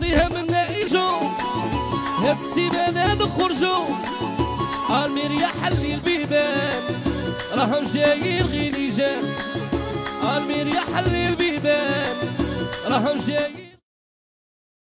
بعضها من نعيشو هاد السيمانة نخرجو. المير يا حلي البيبان. راهم جايين غير يجان المير يا حلي البيبان. راهم جايين